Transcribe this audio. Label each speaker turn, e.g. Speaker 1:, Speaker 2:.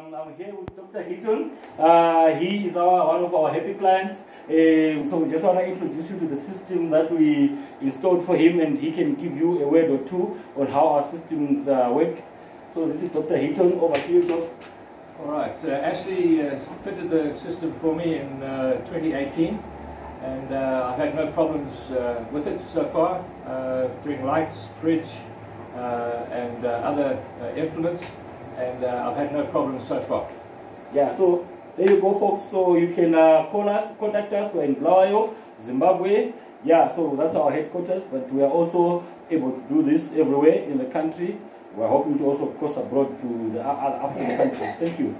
Speaker 1: um, I'm here with Dr. Heaton. Uh, he is our, one of our happy clients. Uh, so we just want to introduce you to the system that we installed for him and he can give you a word or two on how our systems uh, work. So this is Dr. Heaton. Over to you, Doc.
Speaker 2: All right. Uh, Ashley fitted the system for me in uh, 2018 and uh, I've had no problems uh, with it so far, doing lights, fridge and other implements and uh, I've had no problems so far.
Speaker 1: Yeah, so there you go folks, so you can uh, call us, contact us, we're in Bulawayo, Zimbabwe. Yeah, so that's our headquarters, but we are also able to do this everywhere in the country. We're hoping to also cross abroad to the uh, other African countries. Thank you.